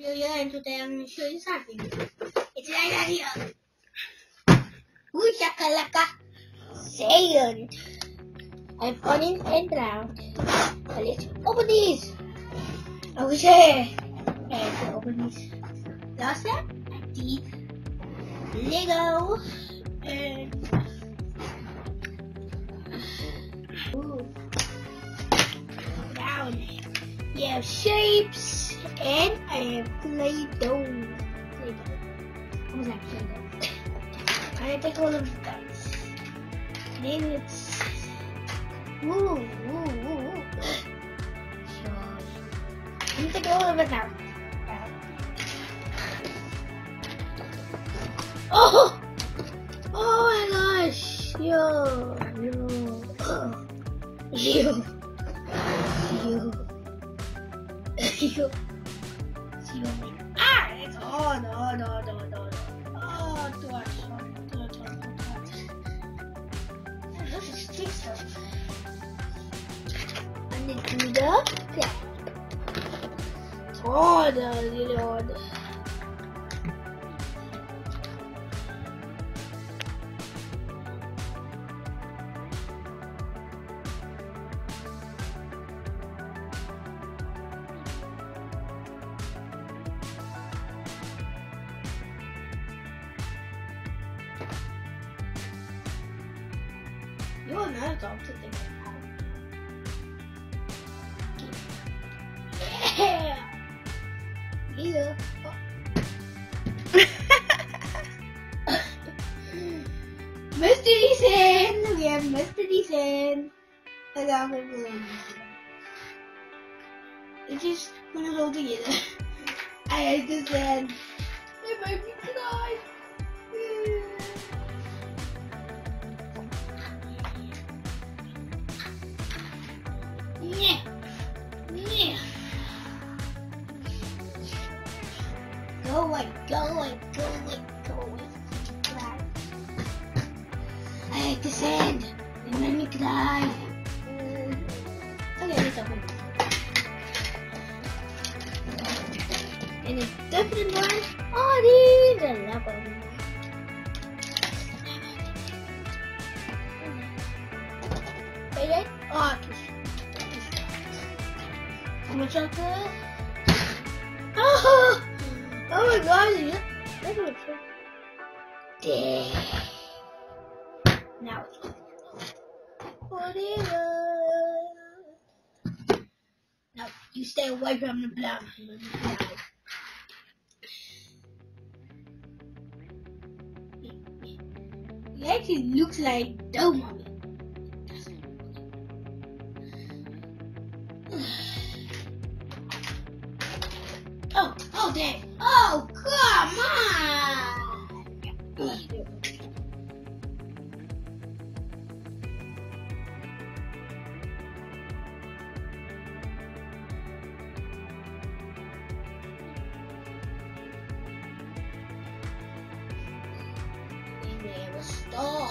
And today I'm going to show you something. It's right out here. Ooh, shakalaka. I'm funny and round. So let's open these. Okay. And open these. Last step, deep Lego. And ooh. Down. Have shapes and I have Play-Doh. Play-Doh. What was that Play-Doh? I take all of guns. Then it's ooh, ooh, ooh, ooh. So me take all of it now. Oh! Oh my gosh! Yo! Yo! Yo! Yo! Yo! Yo! Ah! It's on! On! On! On! On! Oh, too much! Too much! Too much! This is stick stuff. And then do the flap. Oh, the little one. You are not adult to think about. Yeah! Mr. Ethan! We have Mr. Ethan. And I'm going to It's just put it all together. I understand. It made me cry. Go away, go away, go away, go away. I hate the sand. It made me cry. Okay, let's open. And it's different one. Oh, these are lava. Okay, oh, how Oh, oh my god. Damn. Now it's whatever. Now you stay away from the blood. It actually looks like dough mommy. 哦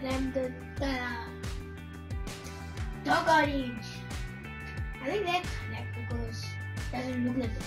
them the, the dog orange. I think that's connect because it doesn't look like it.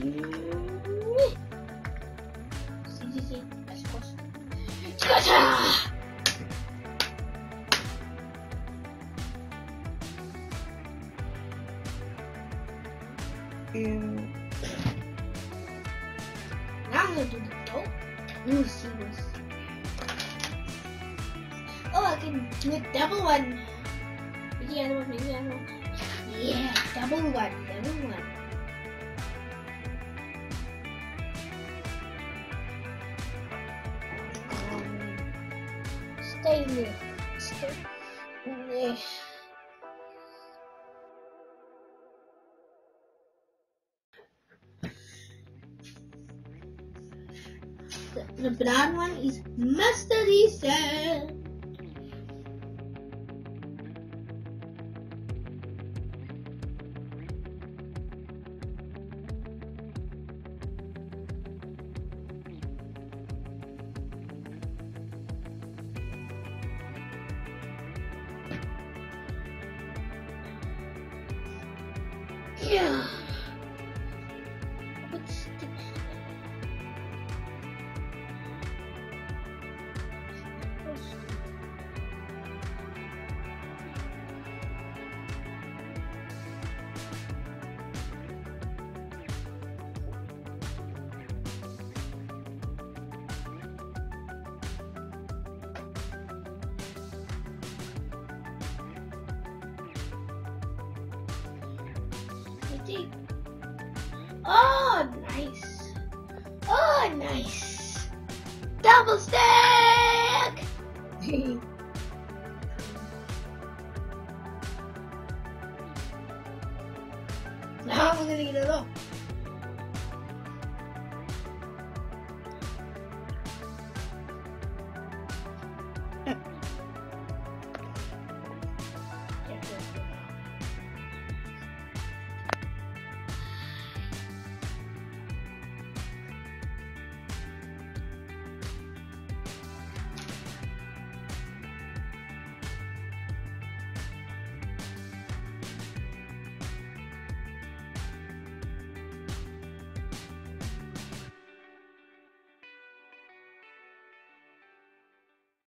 Sí, sí, sí, las cosas. ¡Chacha! Mm. Now I'm gonna do the see this. Oh, I can double one. Maybe the. Yeah, double one, double one. The, brown one is mustardy sir. Yeah. Oh, nice. Oh, nice. Double stack. now I'm gonna get it off.